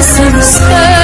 Christmas.